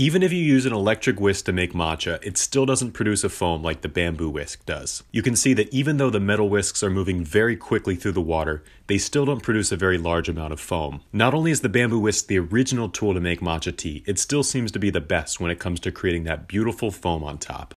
Even if you use an electric whisk to make matcha, it still doesn't produce a foam like the bamboo whisk does. You can see that even though the metal whisks are moving very quickly through the water, they still don't produce a very large amount of foam. Not only is the bamboo whisk the original tool to make matcha tea, it still seems to be the best when it comes to creating that beautiful foam on top.